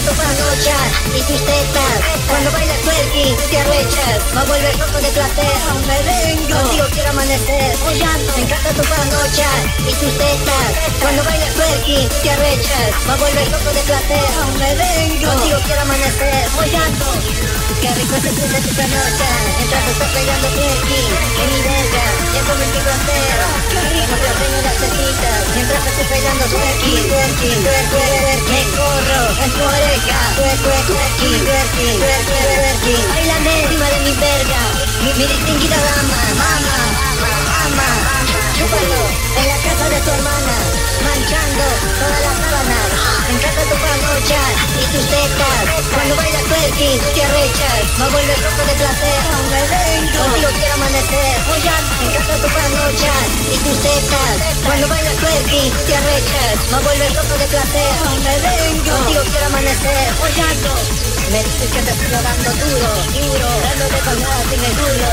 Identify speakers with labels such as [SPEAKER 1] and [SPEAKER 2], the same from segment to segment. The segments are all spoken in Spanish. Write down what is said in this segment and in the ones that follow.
[SPEAKER 1] Me encanta tu panocha y tus tetas Cuando bailas twerking te arrechas. Me vuelves loco de placer. Me vengo. Contigo quiero amanecer. Me encanta tu panocha. Y tus tetas Cuando bailas twerking te arrechas. Me vuelves loco de placer. Me vengo. Contigo quiero amanecer. Qué rico se siente tu panocha. Mientras estás bailando twerking En mi verga bailando twerking Twerking, twerking, Me corro en tu oreja Twerk, twerk, twerking, twerking, twerk, twerk, twerking Bailame encima de mi verga Mi, mi distinguida dama Mama, mama Chúpalo en la casa de tu hermana Manchando todas las sábanas Me encanta tu panocha y tus tetas Cuando bailas twerking te arrechas Me vuelves loco de placer quiero amanecer Follando encanta tu panocha y tus tetas Cuando bailas twerking te arrechas. Me vuelves loco de placer. Me vengo Contigo quiero amanecer Follando. Me dices que te estoy dando duro, duro. Dándote con nada sin el culo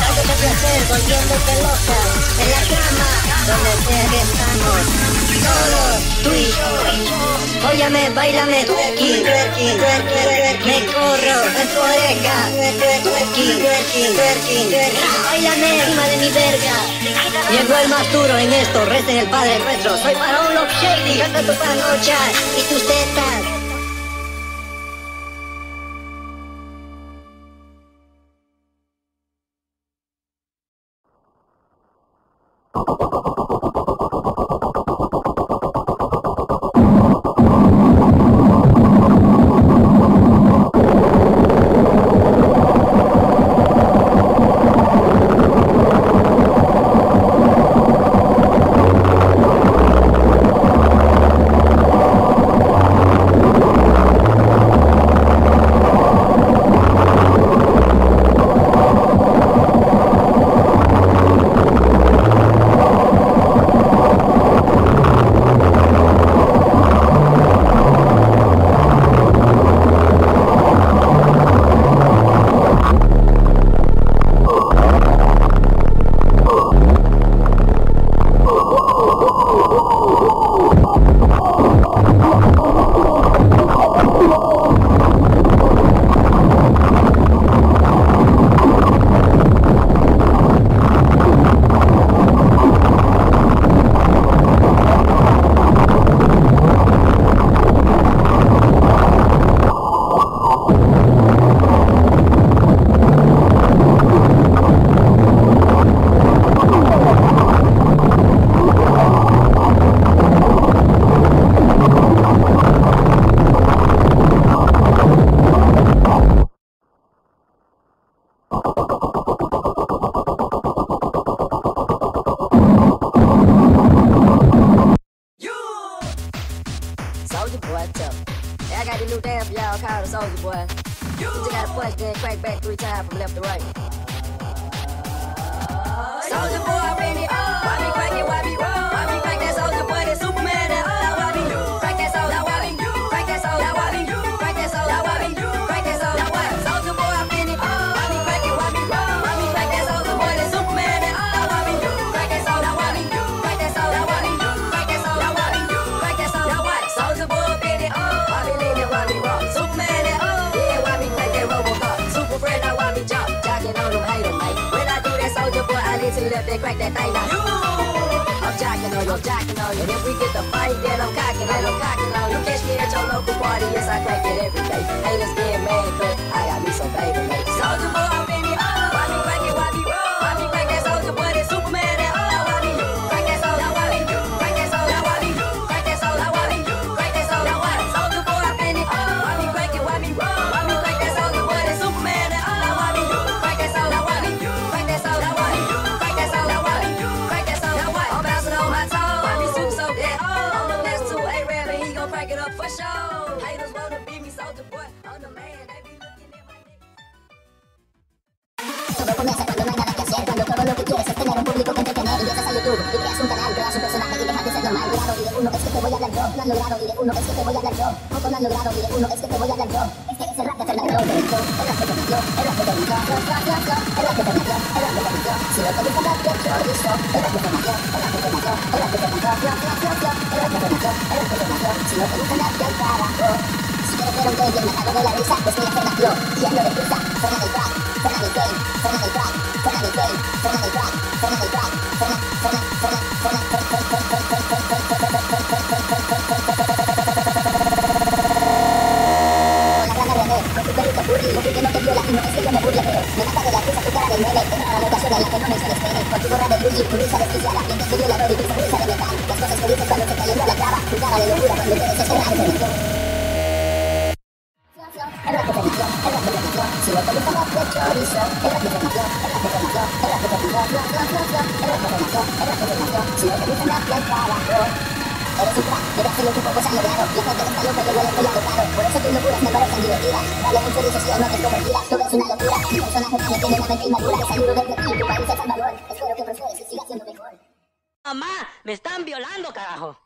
[SPEAKER 1] Dándote placer, volviéndote loca. En la cama, donde sea que estamos. Y Óyame, bailame, twerking, twerking, twerking, Me corro en tu oreja Twerking, twerking, twerking, Bailame encima de mi verga. Llegó el más duro en esto, recen el Padre Nuestro. Soy Faraón Love Shady, canta tu panocha. Y tus tetas.
[SPEAKER 2] Soldier New dance for y'all the Soldier boy. You just gotta punch, then crank back three times from left to right. Soldier boy, bring. Left and crack that thing now. I'm jocking on you, I'm jocking on you. And if we get the fight, then I'm cocking on you, I'm cocking on you. Catch me at your local party, yes, I crack it every day. Haters get mad, but I got me some baby mate. Soldier boy,
[SPEAKER 3] Todo comienza cuando no nada que hacer, cuando todo lo que quieres es tener un público que entretener. YouTube y creas un canal, creas un personaje y de ser normal no te gusta andar al trabajo Si quieres ver un gay bien matado de la risa, es mi alternativo Yendo de prisa, fuera del track, fuera del game Fuera del track, fuera del game Fuera del track, fuera del track Fuera, fuera, fuera, fuera, fuera, fuera, fuera, fuera, fuera Contigo radio, bullying, purisa desquiciada, bien que soy violador y tu sonrisa de metal Las cosas que dices cuando te cayendo la
[SPEAKER 1] Mamá, me están violando, carajo.